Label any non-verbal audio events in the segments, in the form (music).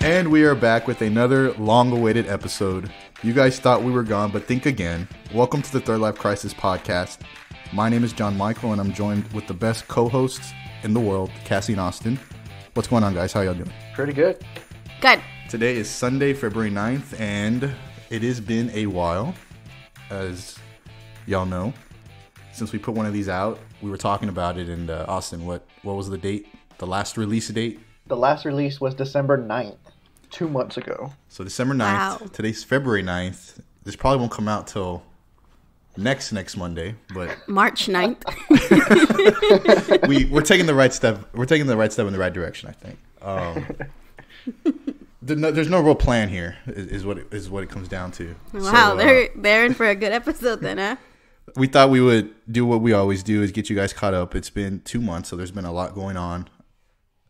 And we are back with another long awaited episode. You guys thought we were gone, but think again. Welcome to the Third Life Crisis podcast. My name is John Michael, and I'm joined with the best co hosts in the world, Cassie and Austin. What's going on, guys? How y'all doing? Pretty good. Good. Today is Sunday, February 9th, and it has been a while, as y'all know, since we put one of these out. We were talking about it, and uh, Austin, what what was the date? The last release date? The last release was December 9th, two months ago. So December 9th. Wow. Today's February 9th. This probably won't come out till next next Monday, but (laughs) March 9th. (laughs) we we're taking the right step. We're taking the right step in the right direction, I think. Um, there (laughs) no, there's no real plan here, is, is what it, is what it comes down to. wow, So, uh, they're they're in for a good episode then, huh? we thought we would do what we always do is get you guys caught up. It's been two months, so there's been a lot going on.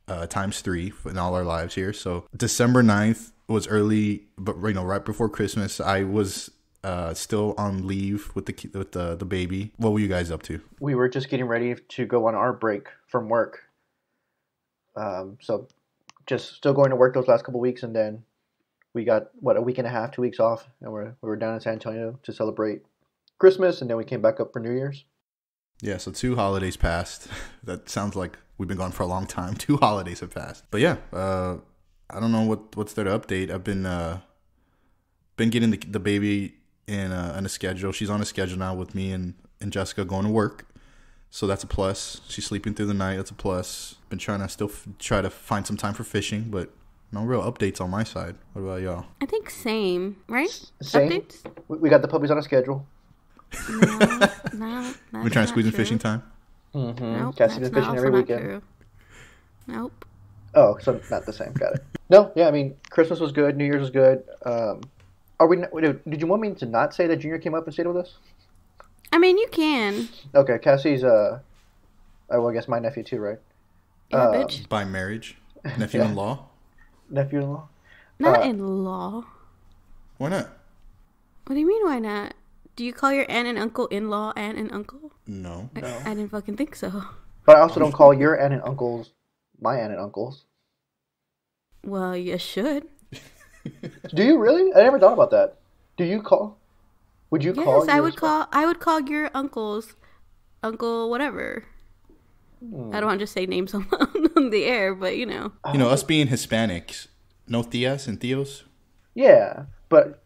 Uh, times three in all our lives here. So December 9th was early, but you know, right before Christmas. I was uh, still on leave with the with the the baby. What were you guys up to? We were just getting ready to go on our break from work. Um, so just still going to work those last couple weeks, and then we got what a week and a half, two weeks off, and we're we were down in San Antonio to celebrate Christmas, and then we came back up for New Year's. Yeah, so two holidays passed. (laughs) that sounds like we've been gone for a long time. (laughs) Two holidays have passed. But yeah, uh, I don't know what what's there to update. I've been uh, been getting the, the baby in a, in a schedule. She's on a schedule now with me and, and Jessica going to work. So that's a plus. She's sleeping through the night. That's a plus. Been trying to still f- try to find some time for fishing, but no real updates on my side. What about y'all? I think same, right? Same. Updates? We, we got the puppies on a schedule. No, no, (laughs) We're trying to squeeze in fishing time. Mm-hmm. Nope, Cassie that's does fishing every also weekend. true. Nope. Oh, so not the same. Got it. No, yeah. I mean, Christmas was good. New Year's was good. Um, are we? Did did you want me to not say that Junior came up and stayed with us? I mean, you can. Okay, Cassie's uh, oh, well, I guess my nephew too, right? Yeah, Um, bitch. By marriage, (laughs) nephew-in-law. Nephew-in-law. Not uh, in law. Why not? What do you mean? Why not? Do you call your aunt and uncle in law aunt and uncle? No. I, I didn't fucking think so. But I also don't call your aunt and uncles my aunt and uncles. Well, you should. (laughs) Do you really? I never thought about that. Do you call? Would you call? Yes, I would call. I would call your uncles, uncle whatever. Hmm. I don't want to just say names on, (laughs) on the air, but you know. You know, us being Hispanics, no tias and tios. Yeah, but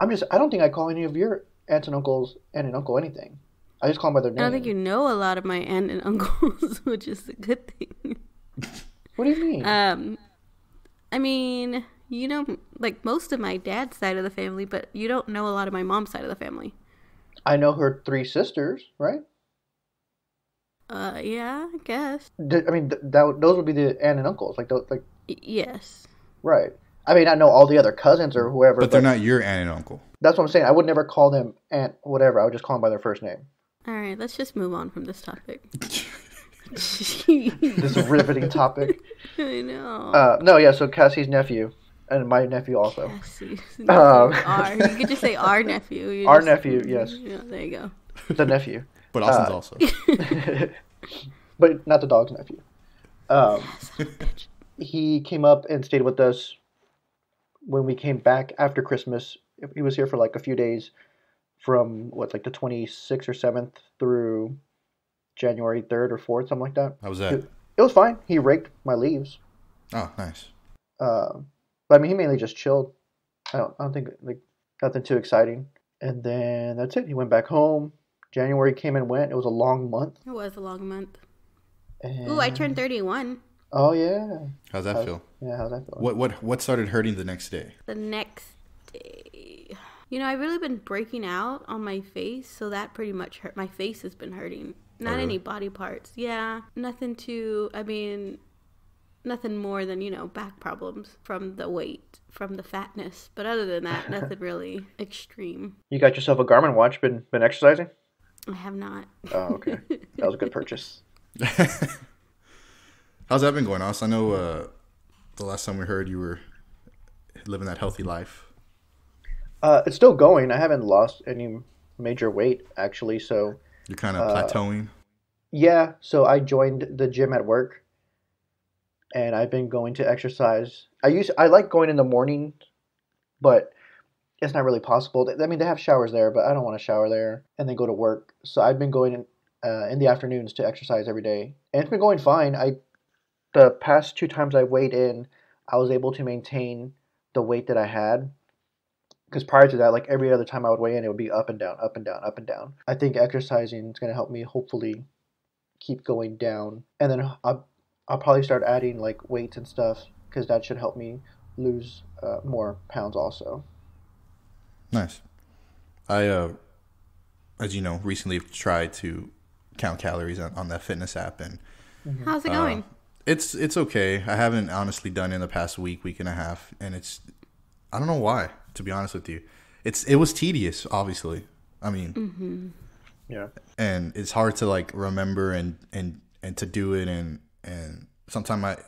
I'm just. I don't think I call any of your aunts and uncles aunt and uncle anything. I just call them by their I name. don't think you know a lot of my aunt and uncles, (laughs) which is a good thing. What do you mean? Um, I mean, you know, like most of my dad's side of the family, but you don't know a lot of my mom's side of the family. I know her three sisters, right? Uh, yeah, I guess. I mean, th- that those would be the aunt and uncles, like those, like yes. right. I mean, I know all the other cousins or whoever, But they're not your aunt and uncle. That's what I'm saying. I would never call them aunt whatever. I would just call them by their first name. All right, let's just move on from this topic. (laughs) (laughs) This riveting topic. (laughs) I know. Uh, no, yeah. So Cassie's nephew and my nephew also. (laughs) Cassie's um, nephew, our. You could just say our nephew. You (laughs) Our just- nephew, (laughs) yes, Yeah, there you go. the nephew, But Austin's Uh, also. but not the dog's nephew. Um, he came up and stayed with us when we came back after Christmas. He was here for like a few days, from what like the 26th or 7th through January 3rd or 4th, something like that. How was that? It was fine. He raked my leaves. Oh, nice. Um, but I mean, he mainly just chilled. I don't, I don't think like nothing too exciting. And then that's it. He went back home. January came and went. It was a long month. It was a long month. And, Ooh, I turned 31 Oh yeah, How's that feel? yeah. How's that feel? What what what started hurting the next day? the next day. You know, I've really been breaking out on my face, so that pretty much hurt. My face has been hurting. Oh, Not really? any body parts. Yeah, nothing too. I mean, nothing more than you know back problems from the weight, from the fatness. But other than that, (laughs) nothing really extreme. You got yourself a Garmin watch. Been been exercising? I have not. Oh okay, that was a good (laughs) purchase. (laughs) How's that been going, Aus? I know uh, the last time we heard you were living that healthy life. Uh, it's still going. I haven't lost any major weight actually. So You're kind of Uh, plateauing. yeah, so I joined the gym at work, and I've been going to exercise. I use I like going in the morning, but it's not really possible. I mean, they have showers there, but I don't want to shower there and then go to work. So I've been going in, uh, in the afternoons to exercise every day, and it's been going fine. I the past two times I weighed in, I was able to maintain the weight that I had. Because prior to that, like every other time I would weigh in, it would be up and down, up and down, up and down. I think exercising is going to help me hopefully keep going down, and then I'll, I'll probably start adding like weights and stuff because that should help me lose uh, more pounds also. Nice. I, uh, as you know, recently tried to count calories on, on that fitness app, and How's it uh, going? it's it's okay. I haven't honestly done in the past week, week and a half, and it's I don't know why. To be honest with you, it's it was tedious. Obviously, I mean, Yeah. and it's hard to like remember and and and to do it and and sometimes I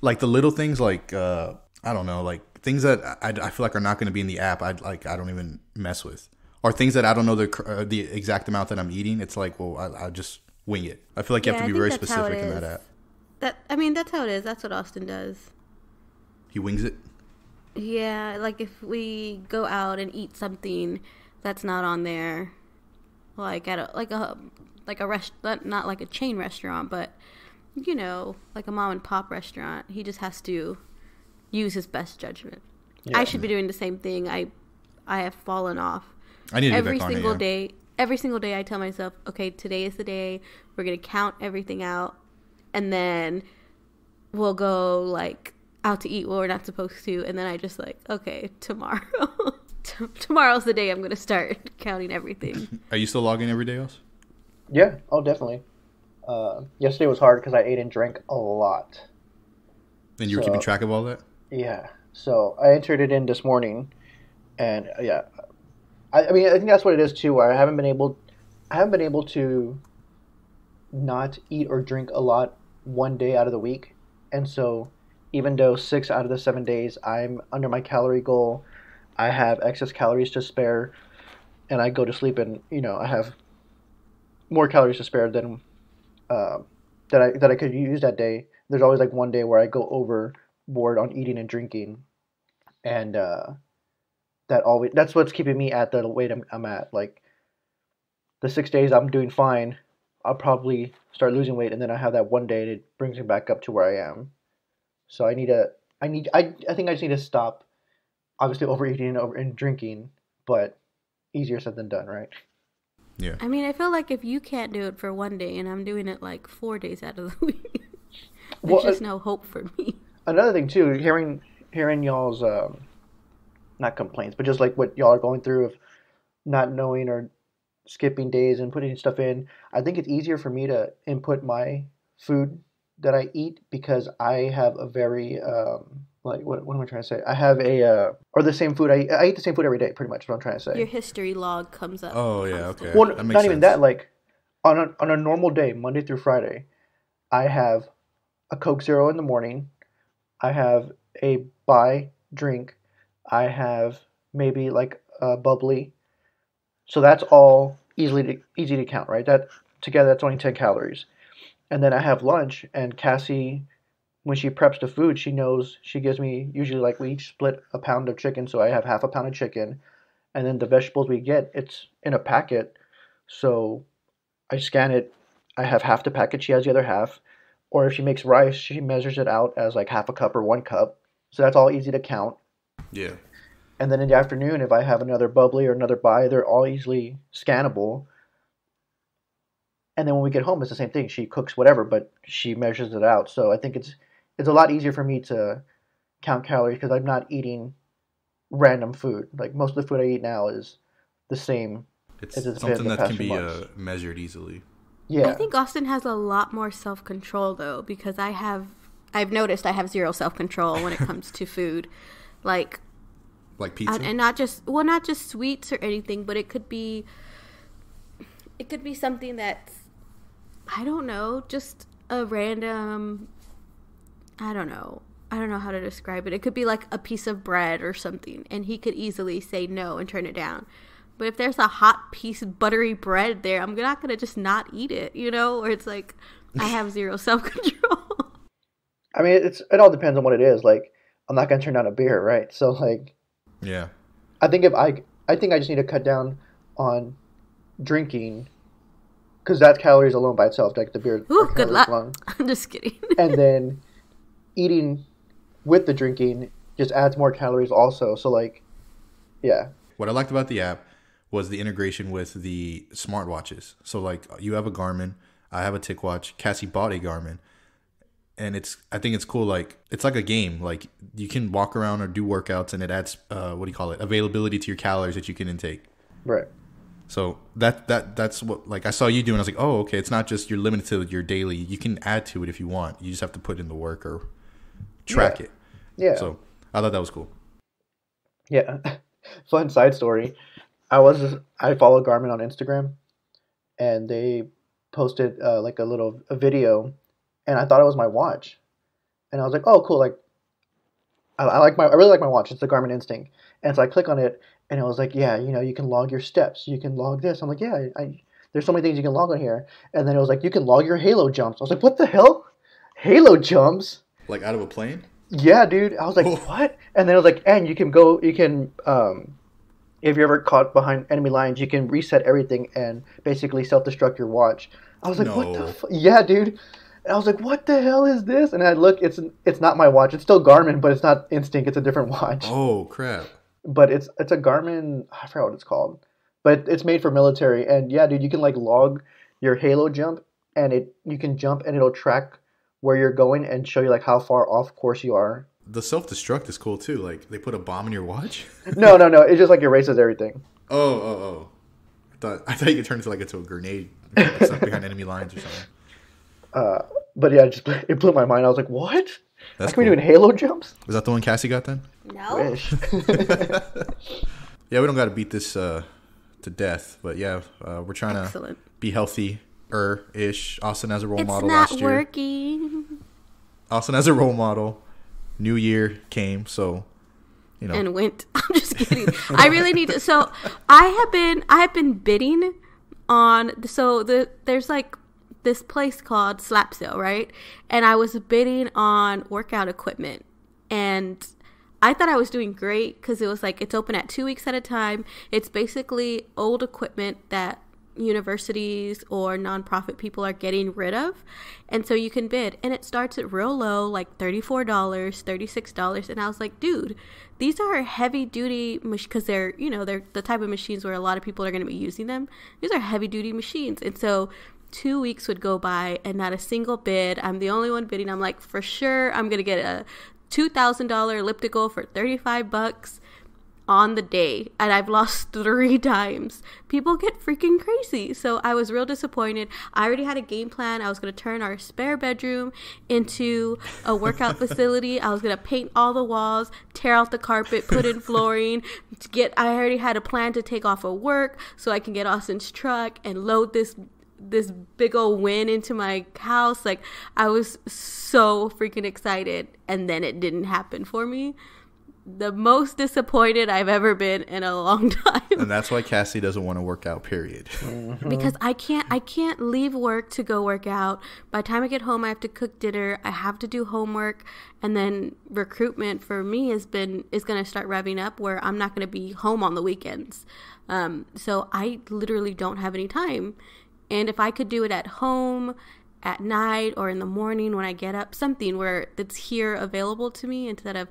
like the little things like uh I don't know like things that I, I feel like are not going to be in the app I like I don't even mess with or things that I don't know the cr- uh, the exact amount that I'm eating it's like well I, I just wing it I feel like you Yeah, have to be very that's how it specific in that app That I mean, that's how it is. That's what Austin does. he wings it Yeah, like if we go out and eat something that's not on there, like at a like a like a rest not not like a chain restaurant, but you know, like a mom and pop restaurant, he just has to use his best judgment. Yeah. I should be doing the same thing. I I have fallen off I need to every get back on it single yeah. day. Every single day, I tell myself, okay, today is the day. We're gonna count everything out, and then we'll go like out to eat what we're not supposed to, and then I just like, okay, tomorrow. (laughs) T- Tomorrow's the day I'm gonna start (laughs) counting everything. are you still logging every day else Yeah. Oh, definitely. Uh, yesterday was hard because I ate and drank a lot. and you were So- keeping track of all that Yeah. So I entered it in this morning, and uh, yeah, I, I mean I think that's what it is too. Where I haven't been able, I haven't been able to not eat or drink a lot one day out of the week, and so even though six out of the seven days I'm under my calorie goal, I have excess calories to spare, and I go to sleep and you know I have more calories to spare than uh, that I that I could use that day. There's always like one day where I go overboard on eating and drinking, and uh, that always that's what's keeping me at the weight I'm, I'm at. Like the six days I'm doing fine, I'll probably start losing weight, and then I have that one day that brings me back up to where I am. So I need to I need I I think I just need to stop. Obviously, overeating and over and drinking, but easier said than done, right? Yeah I mean, I feel like if you can't do it for one day, and I'm doing it like four days out of the (laughs) week, there's Well, just uh, no hope for me. another thing too, hearing hearing y'all's um, not complaints, but just like what y'all are going through of not knowing or skipping days and putting stuff in. I think it's easier for me to input my food that I eat because I have a very um, like what, what am I trying to say? I have a uh, or the same food I I eat the same food every day pretty much. Is what I'm trying to say. Your history log comes up. Oh, yeah, constantly. okay. Well, That not makes even sense. that. Like on a on a normal day, Monday through Friday, I have a Coke Zero in the morning. I have a Bai drink. I have maybe like a bubly. So that's all easily to, easy to count, right? That together that's only ten calories. And then I have lunch, and Cassie, when she preps the food, she knows she gives me usually like we each split a pound of chicken, so I have half a pound of chicken, and then the vegetables we get, it's in a packet, so I scan it. I have half the packet, she has the other half. Or if she makes rice, she measures it out as like half a cup or one cup. So that's all easy to count. yeah And then in the afternoon, if I have another bubly or another Bai, they're all easily scannable. And then when we get home, it's the same thing. She cooks whatever, but she measures it out. So I think it's it's a lot easier for me to count calories because I'm not eating random food. Like most of the food I eat now is the same. it's It's something been the that past can be uh, measured easily Yeah. I think Austin has a lot more self control though, because I have I've noticed I have zero self control when it (laughs) comes to food. Like like pizza and, and not just well not just sweets or anything, but it could be it could be something that's I don't know, just a random I don't know. I don't know how to describe it. It could be like a piece of bread or something, and he could easily say no and turn it down. But if there's a hot piece of buttery bread there, I'm not gonna just not eat it, you know? Or it's like I have (laughs) zero self control. I mean, it's it all depends on what it is. Like, I'm not gonna turn down a beer, right? So like, Yeah. I think if I I think I just need to cut down on drinking because that's calories alone by itself. Like the beer, Ooh, good luck. alone. (laughs) I'm just kidding. and then (laughs) eating with the drinking just adds more calories also. So like, yeah, What I liked about the app was the integration with the smartwatches. So like you have a Garmin, I have a TicWatch, Cassie bought a Garmin. And it's I think it's cool like it's like a game. Like you can walk around or do workouts and it adds uh what do you call it? Availability to your calories that you can intake. right. So that that that's what like I saw you doing. I was like, oh, okay. It's not just you're limited to your daily. You can add to it if you want. You just have to put in the work or track Yeah. it. Yeah, So I thought that was cool. yeah. (laughs) Fun side story. I was I follow Garmin on Instagram, and they posted uh, like a little a video, and I thought it was my watch, and I was like, oh, cool. Like, I, I like my I really like my watch. It's the Garmin Instinct, and so I click on it, and it was like, yeah, you know, you can log your steps, you can log this. I'm like, yeah, I, there's so many things you can log on here, and then it was like, you can log your Halo jumps. I was like, what the hell, Halo jumps? Like out of a plane. Yeah, dude. I was like, what? And then it was like, and you can go, you can, um, if you're ever caught behind enemy lines, you can reset everything and basically self-destruct your watch. I was like, what the? Fu-? Yeah, dude. And I was like, what the hell is this? And I look, it's it's not my watch. It's still Garmin, but it's not Instinct. It's a different watch. Oh crap. But it's it's a Garmin. I forgot what it's called, but it's made for military. And yeah, dude, you can like log your Halo jump, and it you can jump and it'll track where you're going and show you like how far off course you are. The self destruct is cool too. Like they put a bomb in your watch. (laughs) No, no, no. It just like erases everything. Oh, oh, oh. I thought I thought you could turn into like into a grenade stuck behind (laughs) enemy lines or something. Uh, but yeah, it just it blew my mind. I was like, what? That's Can we cool. doing Halo jumps? Was that the one Cassie got then? no. Wish. (laughs) Yeah, we don't got to beat this uh, to death, but yeah, uh, we're trying to be healthy er ish. Austin as a role It's model not last year. working. Austin as a role model. New year came, so you know. and went. (laughs) I'm just (laughs) kidding. I really need to. So I have been I have been bidding on. So the there's like this place called Slap Sale, right? And I was bidding on workout equipment, and I thought I was doing great because it was like it's open at two weeks at a time. It's basically old equipment that universities or nonprofit people are getting rid of. And so you can bid. And it starts at real low, like $34, $36. And I was like, dude, these are heavy duty because they're, you know, they're the type of machines where a lot of people are going to be using them. These are heavy duty machines. And so two weeks would go by and not a single bid. I'm the only one bidding. I'm like, for sure, I'm going to get a $2,000 elliptical for 35 bucks on the day and I've lost (laughs) three times. People get freaking crazy. So I was real disappointed. I already had a game plan. I was going to turn our spare bedroom into a workout (laughs) facility. I was going to paint all the walls, tear out the carpet, put in (laughs) flooring, to get I already had a plan to take off of work so I can get Austin's truck and load this this big old win into my house. Like I was so freaking excited and then it didn't happen for me the most disappointed I've ever been in a long (laughs) time and that's why Cassie doesn't want to work out. Period. because I can't I can't leave work to go work out. By the time I get home I have to cook dinner, I have to do homework, and then recruitment for me has been is going to start revving up where I'm not going to be home on the weekends. Um, so I literally don't have any time. And if I could do it at home at night or in the morning when I get up, something where it's here available to me instead of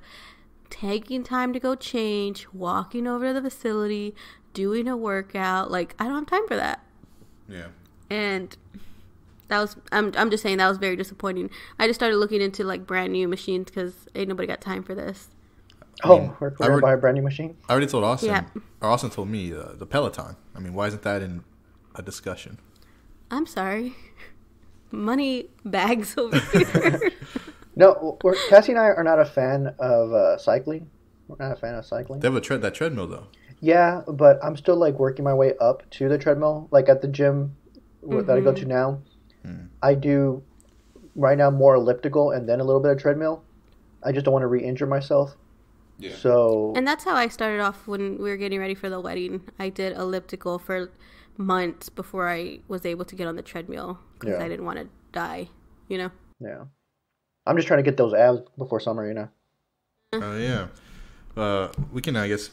taking time to go change, walking over to the facility, doing a workout. Like I don't have time for that. Yeah. And that was I'm I'm just saying that was very disappointing. I just started looking into like brand new machines cuz ain't nobody got time for this. Oh, mean, we're, I we're gonna buy a brand new machine. I already told Austin. Yeah. Or Austin told me uh, the Peloton. I mean, why isn't that in a discussion? I'm sorry. (laughs) Money bags over here. (laughs) No, we're, Cassie and I are not a fan of uh, cycling. We're not a fan of cycling. They have a tread that treadmill though. Yeah, but I'm still like working my way up to the treadmill. Like at the gym wh- that I go to now, I do right now more elliptical and then a little bit of treadmill. I just don't want to re-injure myself. Yeah. So And that's how I started off when we were getting ready for the wedding. I did elliptical for months before I was able to get on the treadmill because Yeah. I didn't want to die. You know. yeah, I'm just trying to get those abs before summer. You know. Uh, yeah. Uh, we can, I guess,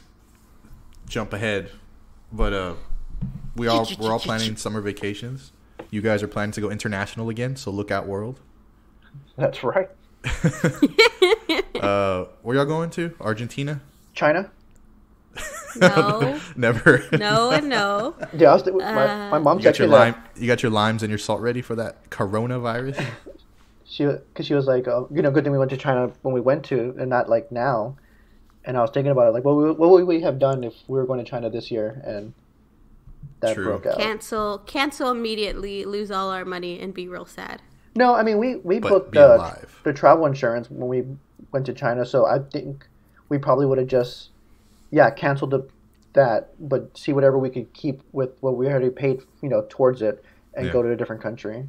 jump ahead, but uh, we all we're all planning summer vacations. You guys are planning to go international again, so look out, world. That's right. (laughs) Uh, where y'all going to? Argentina? China. (laughs) No, Never. no, and no. Yeah, I was, my, my mom You got your lime. that You got your limes and your salt ready for that coronavirus. (laughs) she because she was like, uh, you know, good thing we went to China when we went to, and not like now. And I was thinking about it, like, what would, what would we have done if we were going to China this year? And that True. broke out. Cancel, cancel immediately. Lose all our money and be real sad. No, I mean we we But booked be the alive. the travel insurance when we went to China, so I think we probably would have just yeah canceled the, that, but see whatever we could keep with what we already paid, you know, towards it, and Yeah. go to a different country.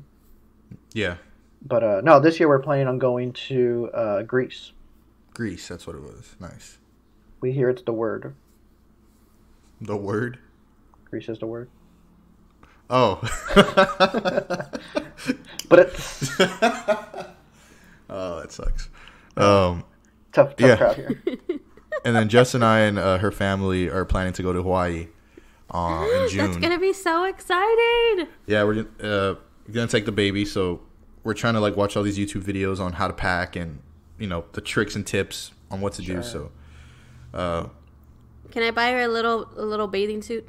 yeah, But uh, no, this year we're planning on going to uh, Greece. Greece. That's what it was. Nice. We hear it's the word. The word. Greece is the word. Oh. (laughs) But it's (laughs) oh, that sucks. Um, tough, tough Yeah. crowd here. (laughs) and then Jess and I and uh, her family are planning to go to Hawaii uh, in (gasps) June. That's gonna be so exciting. Yeah, we're uh, gonna take the baby, so we're trying to like watch all these YouTube videos on how to pack and you know the tricks and tips on what to do. So, uh, Can I buy her a little, a little bathing suit,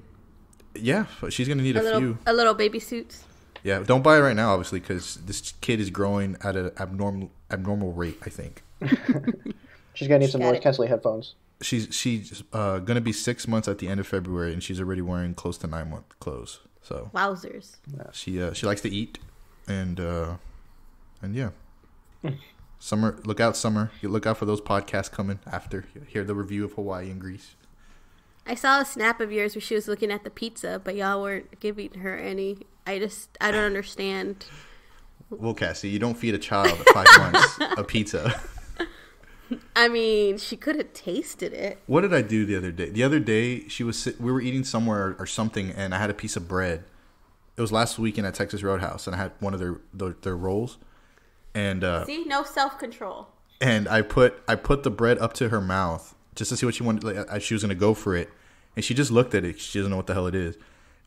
yeah, but she's gonna need a a, little, few. a little baby suit? Yeah, don't buy it right now, obviously, because this kid is growing at an abnormal abnormal rate. I think (laughs) She's gonna need some noise canceling headphones. she's she's uh, gonna be six months at the end of February, and she's already wearing close to nine month clothes. So Wowzers! she uh, she likes to eat, and uh, and yeah. Summer, look out, summer. You look out for those podcasts coming after. You hear the review of Hawaii and Greece. I saw a snap of yours where she was looking at the pizza, but y'all weren't giving her any. I just, I don't understand. Well, Cassie, you don't feed a child at five (laughs) months a pizza. I mean, she could have tasted it. What did I do the other day? The other day, she was we were eating somewhere or something, and I had a piece of bread. It was last weekend at Texas Roadhouse, and I had one of their their, their rolls, and uh, See, no self control. and I put I put the bread up to her mouth just to see what she wanted. Like, uh, she was gonna go for it, and she just looked at it. She doesn't know what the hell it is.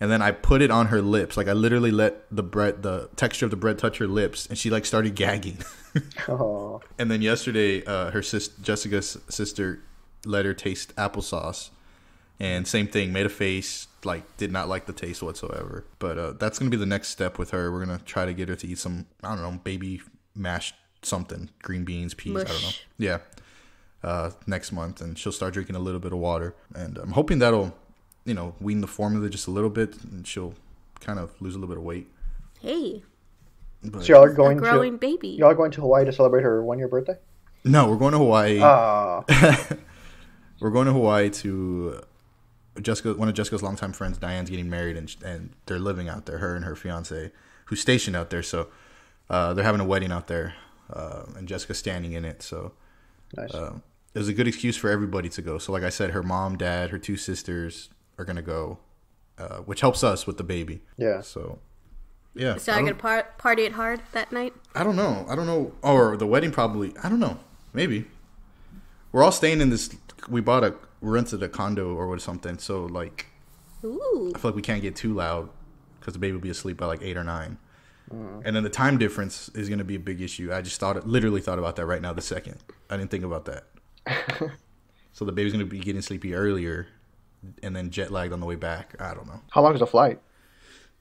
And then I put it on her lips. Like I literally let the bread, the texture of the bread, touch her lips, and she like started gagging. (laughs) Oh, and then yesterday, uh, her sis Jessica's sister let her taste applesauce, and same thing, made a face, like did not like the taste whatsoever. But uh, that's gonna be the next step with her. We're gonna try to get her to eat some, I don't know, baby mashed something, green beans, peas, I don't know. Yeah. Uh, next month, and she'll start drinking a little bit of water, and I'm hoping that'll, you know, wean the formula just a little bit, and she'll kind of lose a little bit of weight. Hey, But so y'all are a going growing to baby. y'all are going to Hawaii to celebrate her one year birthday? no, we're going to Hawaii. Ah, (laughs) we're going to Hawaii to uh, Jessica. One of Jessica's longtime friends, Diane's getting married, and and they're living out there. Her and her fiance, who's stationed out there. So uh, they're having a wedding out there, uh, and Jessica's standing in it. So nice. uh, it was a good excuse for everybody to go. So like I said, her mom, dad, her two sisters are gonna go, uh, which helps us with the baby. Yeah. So yeah. so I I don't- could par- party it hard that night. I don't know. I don't know. Or the wedding probably. I don't know. Maybe. We're all staying in this. We bought a rented a condo or what something. So like, Ooh, I feel like we can't get too loud because the baby will be asleep by like eight or nine. And then the time difference is going to be a big issue. I just thought, literally thought about that right now. The second I didn't think about that. (laughs) so the baby's going to be getting sleepy earlier, and then jet lagged on the way back. I don't know. How long is the flight?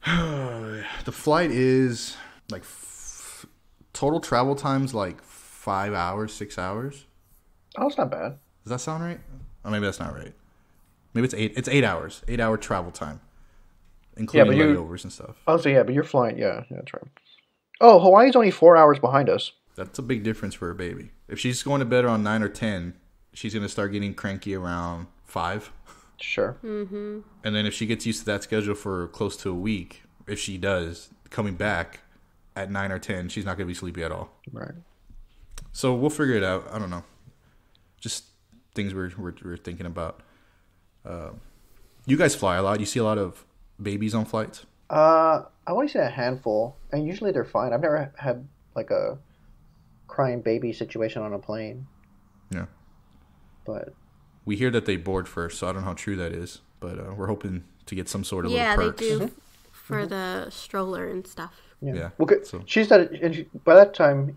(sighs) The flight is like f- total travel times like five hours, six hours. Oh, it's not bad. Does that sound right? Or maybe that's not right. Maybe it's eight. It's eight hours. Eight hour travel time, including but you- layovers and stuff. Oh, so yeah, but you're flying. Yeah, yeah, that's right. Oh, Hawaii's only four hours behind us. That's a big difference for a baby. If she's going to bed around nine or ten, she's gonna start getting cranky around five. Sure. Hmm. And then if she gets used to that schedule for close to a week, if she does, coming back at nine or ten, she's not gonna be sleepy at all. Right. So we'll figure it out. I don't know. just things we're we're, we're thinking about. Uh, you guys fly a lot. You see a lot of babies on flights. Uh, I want to say a handful, and usually they're fine. I've never had like a crying baby situation on a plane, Yeah. but We hear that they board first, so I don't know how true that is, but uh, we're hoping to get some sort of Yeah, little they perks. do for the stroller and stuff. yeah. Yeah, Well, good. so- She said, and she, by that time,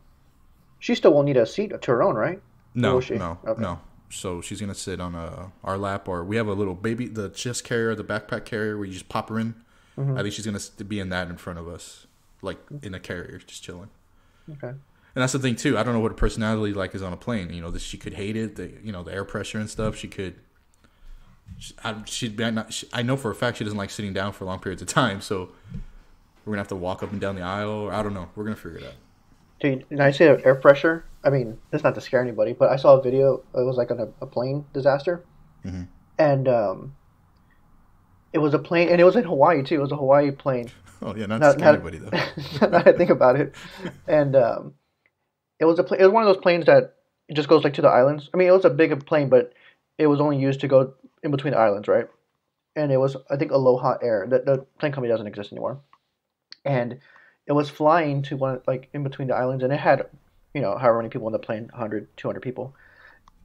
she still will need a seat to her own, right? No, she? no, Okay. no. So she's gonna sit on uh, our lap, or we have a little baby, the chest carrier, the backpack carrier, where you just pop her in. Mm-hmm. I think she's gonna be in that in front of us, like in a carrier, just chilling. Okay. And that's the thing too. I don't know what her personality like is on a plane. You know, that she could hate it, the you know the air pressure and stuff. She could. She, I, she'd be not. She, I know for a fact she doesn't like sitting down for long periods of time. So we're gonna have to walk up and down the aisle. Or I don't know. We're gonna figure it out. Dude, and I say air pressure. I mean, that's not to scare anybody, but I saw a video. It was like on a, a plane disaster, Mhm. and um, it was a plane, and it was in Hawaii too. It was a Hawaii plane. Oh yeah, not Now- to scare now- anybody though. (laughs) now I think about it, and um, it was a pla- it was one of those planes that just goes like to the islands. I mean, it was a big plane, but it was only used to go in between the islands, right? And it was I think Aloha Air. The, the plane company doesn't exist anymore, and it was flying to one like in between the islands, and it had you know however many people on the plane 100 200 people.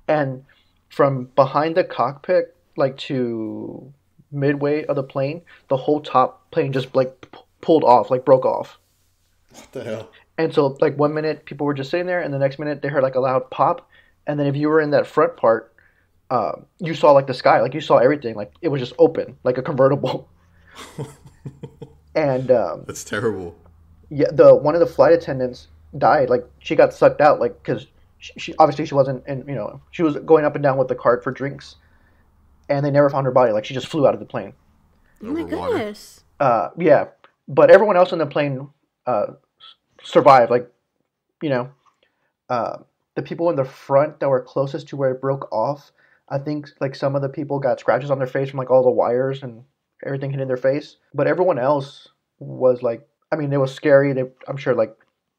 And from behind the cockpit like to midway of the plane the whole top plane just like p- pulled off like broke off. What the hell? and so like one minute people were just sitting there and the next minute they heard like a loud pop. And then if you were in that front part um, you saw like the sky. Like you saw everything. Like it was just open like a convertible. (laughs) And um, That's terrible. Yeah, the one of the flight attendants died. Like she got sucked out, like because she, she obviously she wasn't, and you know she was going up and down with the cart for drinks, and they never found her body. Like she just flew out of the plane. Oh my goodness. Uh, yeah, but everyone else on the plane uh, survived. Like you know, uh, the people in the front that were closest to where it broke off. I think like some of the people got scratches on their face from like all the wires and everything hitting their face, but everyone else was like, I mean, it was scary. They, I'm sure like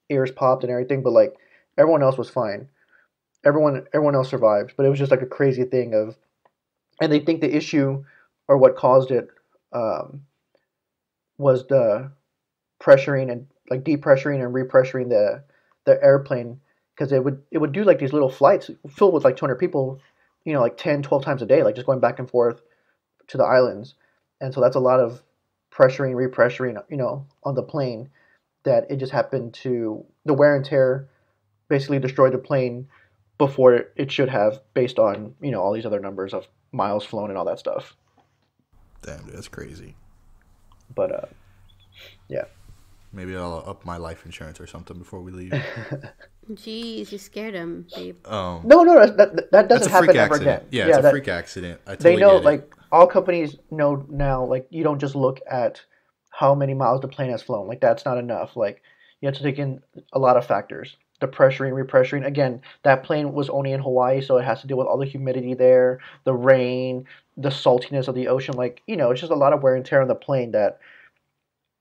ears popped and everything, but like everyone else was fine. Everyone, everyone else survived, but it was just like a crazy thing of, and they think the issue or what caused it um, was the pressuring and like depressuring and repressuring the the airplane because it would it would do like these little flights filled with like 200 people you know like 10 12 times a day like just going back and forth to the islands and so that's a lot of pressuring repressuring you know on the plane that it just happened to the wear and tear basically destroyed the plane before it should have based on you know all these other numbers of miles flown and all that stuff Damn, dude, that's crazy. but uh yeah Maybe I'll up my life insurance or something before we leave. (laughs) Jeez, you scared him, babe. Um, no no that, that, that doesn't happen freak ever again Yeah, it's a freak accident. I they totally know get it. like all companies know now like you don't just look at how many miles the plane has flown. Like that's not enough. Like you have to take in a lot of factors. The pressuring repressuring again that plane was only in hawaii so it has to deal with all the humidity there the rain the saltiness of the ocean. Like you know it's just a lot of wear and tear on the plane that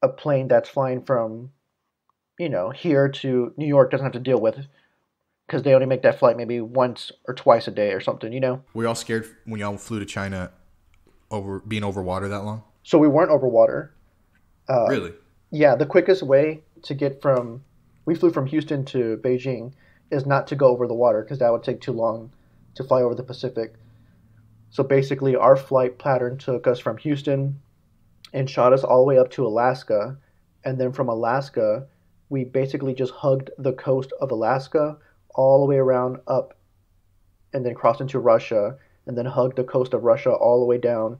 a plane that's flying from you know here to new york doesn't have to deal with because they only make that flight maybe once or twice a day or something you know? Were y'all scared when y'all flew to China over being over water that long? so we weren't over water Uh, really? Yeah, the quickest way to get from we flew from Houston to Beijing is not to go over the water because that would take too long to fly over the Pacific. So basically, our flight pattern took us from Houston and shot us all the way up to Alaska, and then from Alaska, we basically just hugged the coast of Alaska all the way around up, and then crossed into Russia, and then hugged the coast of Russia all the way down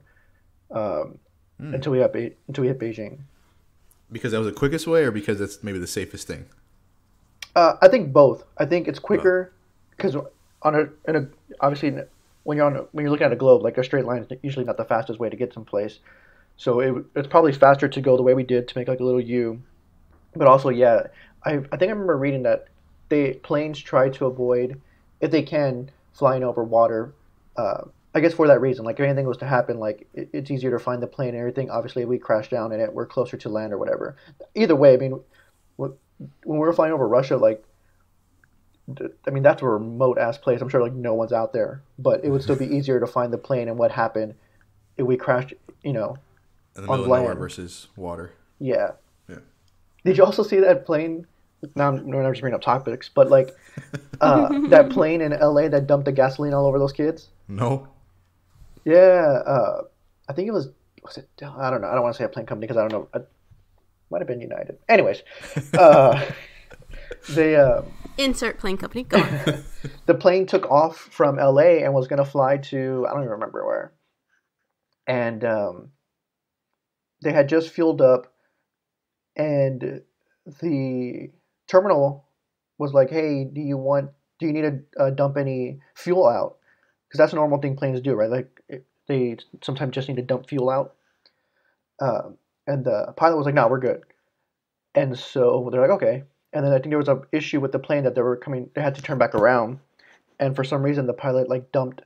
um, until we hit Be- until we hit Beijing. Because that was the quickest way, or because that's maybe the safest thing? Uh, I think both. I think it's quicker because on a, in a obviously when you're on a, when you're looking at a globe, like a straight line is usually not the fastest way to get someplace. So it, it's probably faster to go the way we did to make like a little U. But also, yeah, I I think I remember reading that they planes try to avoid, if they can, flying over water. Uh, I guess for that reason, like if anything was to happen, like it, it's easier to find the plane and everything. Obviously, if we crash down in it, we're closer to land or whatever. Either way, I mean, when we were flying over Russia, like I mean, that's a remote ass place. I'm sure like no one's out there, but it would still be (laughs) easier to find the plane and what happened if we crashed. You know, In the On middle of nowhere land. versus water. yeah. Yeah. Did you also see that plane? Now I'm we're not just bringing up topics, but like uh, (laughs) that plane in L.A. that dumped the gasoline all over those kids. No. Yeah, uh, I think it was. Was it? I don't know. I don't want to say a plane company because I don't know. It might have been United. Anyways, uh, (laughs) they uh, Insert plane company. Go on. (laughs) the plane took off from LA and was going to fly to I don't even remember where. And um, they had just fueled up, and the terminal was like, "Hey, do you want? Do you need to uh, dump any fuel out? Because that's a normal thing planes do, right? Like it- they sometimes just need to dump fuel out." Um, and the pilot was like, "No, we're good." And so they're like, "Okay." and then I think there was an issue with the plane that they were coming. They had to turn back around, and for some reason the pilot like dumped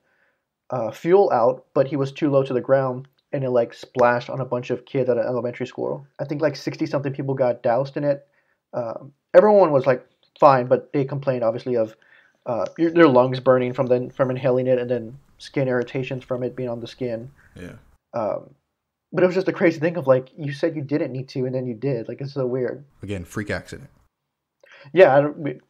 uh, fuel out, but he was too low to the ground, and it like splashed on a bunch of kids at an elementary school. I think like sixty something people got doused in it. Um, everyone was like fine, but they complained obviously of uh, your- their lungs burning from then from inhaling it, and then skin irritations from it being on the skin. Yeah. Um, but it was just a crazy thing of like you said you didn't need to, and then you did. Like it's so weird. Again, freak accident. yeah, I, don't,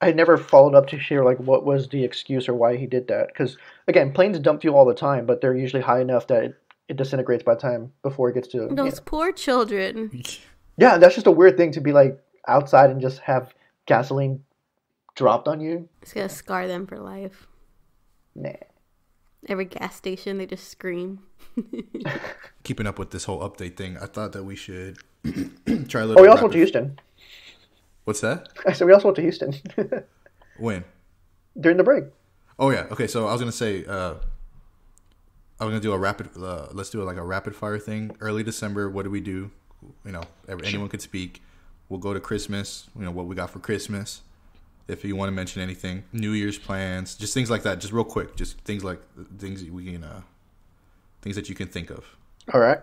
I never followed up to hear like what was the excuse or why he did that. Because again, planes dump fuel all the time, but they're usually high enough that it, it disintegrates by the time before it gets to. you Those know. poor children. (laughs) Yeah, that's just a weird thing to be like outside and just have gasoline dropped on you. It's gonna scar them for life. Nah. Every gas station, they just scream. (laughs) Keeping up with this whole update thing, I thought that we should (clears throat) try a little. Oh, we also went to Houston. What's that? I said we also went to Houston (laughs) When? during the break. Oh yeah. Okay. So I was gonna say, uh, I was gonna do a rapid. Uh, let's do it like a rapid fire thing. Early December. What do we do? You know, every, anyone could speak. We'll go to Christmas. You know what we got for Christmas. If you want to mention anything, New Year's plans, just things like that. Just real quick. Just things like things that we can, uh, things that you can think of. All right.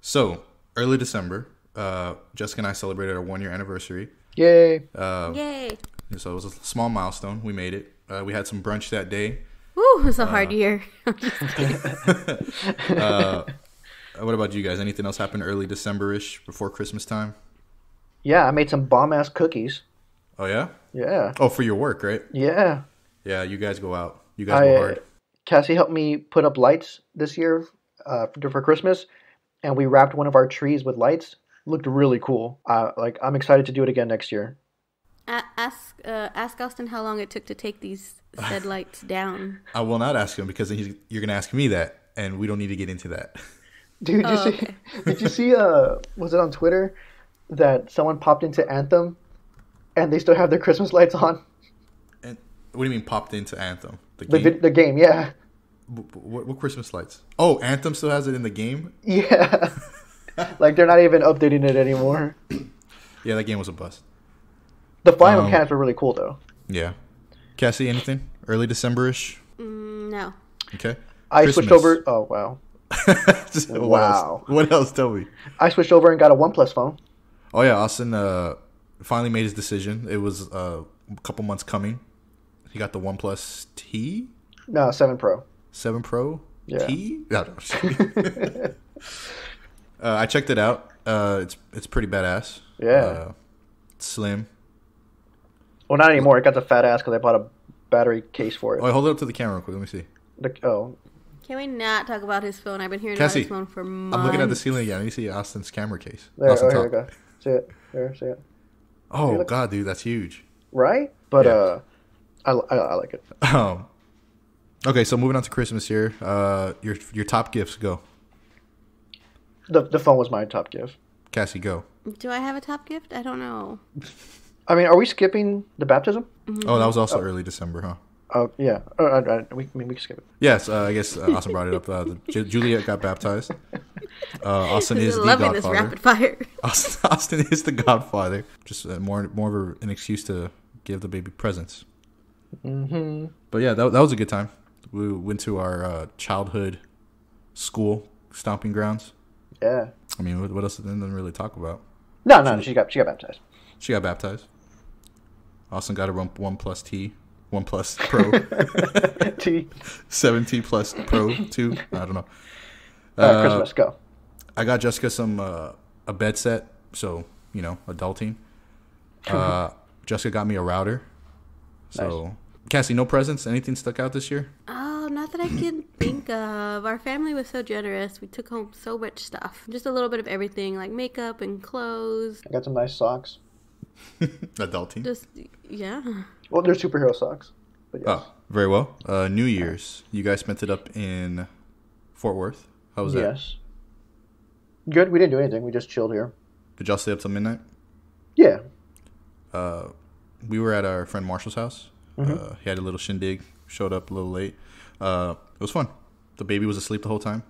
So early December, uh, Jessica and I celebrated our one year anniversary. Yay. Uh, Yay! so it was a small milestone. We made it. Uh, we had some brunch that day. Woo! It was a Uh, hard year. (laughs) (laughs) Uh, what about you guys? Anything else happened early December ish before Christmas time? Yeah, I made some bomb ass cookies. Oh yeah. Yeah. Oh, for your work, right? Yeah. Yeah, you guys go out. You guys I, go hard. Cassie helped me put up lights this year uh, for, for Christmas, and we wrapped one of our trees with lights. Looked really cool. Uh, like I'm excited to do it again next year. A- ask uh, ask Austin how long it took to take these (laughs) said lights down. I will not ask him because he's, you're gonna ask me that, and we don't need to get into that. Dude, did you Oh, see? okay. Did you see? Uh, was it on Twitter that someone popped into Anthem, and they still have their Christmas lights on? And what do you mean popped into Anthem? The The game? vid- the game, yeah, W- w- what, what Christmas lights? Oh, Anthem still has it in the game. yeah. (laughs) like they're not even updating it anymore. (coughs) Yeah, that game was a bust. The flying Um, mechanics were really cool though. Yeah. Cassie, anything early December ish? Mm, no. Okay. I switched over. Oh wow. (laughs) Just- what Wow. else? What else? Tell me. I switched over and got a OnePlus phone. Oh yeah, Austin uh, finally made his decision. It was uh, a couple months coming. He got the One Plus T No, Seven Pro. Seven Pro Yeah. T. No, no, (laughs) uh, I checked it out. Uh, it's it's pretty badass. Yeah. Uh, slim. Well, not anymore. It got the fat ass because I bought a battery case for it. Oh, hold it up to the camera real quick. Let me see. The, oh, Can we not talk about his phone? I've been hearing Cassie, about his phone for months. I'm looking at the ceiling again. Let me see Austin's camera case. there. Austin, Oh, here we go. See it. There. See it. Oh look. god, dude, that's huge. Right? But Yeah. uh, I, I, I like it. Um, okay, so moving on to Christmas here. Uh, your your top gifts go. The the phone was my top gift. Cassie, go. Do I have a top gift? I don't know. (laughs) I mean, are we skipping the baptism? Oh, that was also early December, huh? Oh yeah. I, I, we, I mean, we can skip it. Yes, uh, I guess uh, Austin brought it up. Uh, Ju- Juliet got baptized. (laughs) Uh, Austin is the Loving this godfather. rapid fire. (laughs) Austin, Austin is the godfather. Just uh, more more of a, an excuse to give the baby presents. Mm-hmm. But yeah, that, that was a good time. We went to our uh, childhood school stomping grounds. Yeah. I mean, what, what else didn't really talk about? No, no, she got she got baptized. She got baptized. Austin got a One One Plus T, One Plus Pro, (laughs) (laughs) T. 17 Plus Pro two. I don't know. Uh, Uh, Christmas, go. I got Jessica some uh, a bed set, so you know, adulting. (laughs) Uh, Jessica got me a router. So, Cassie, no presents. Anything stuck out this year? Oh, not that I can (clears throat) think of. Our family was so generous. We took home so much stuff. Just a little bit of everything, like makeup and clothes. I got some nice socks. Adulting. Just yeah. Well, they're superhero socks. But yes. Oh, very well. Uh, New Year's. You guys spent it up in Fort Worth. How was that? yes. Good. We didn't do anything. We just chilled here. Did y'all stay up till midnight? Yeah. Uh, we were at our friend Marshall's house. Uh, he had a little shindig. Showed up a little late. Uh, it was fun. The baby was asleep the whole time,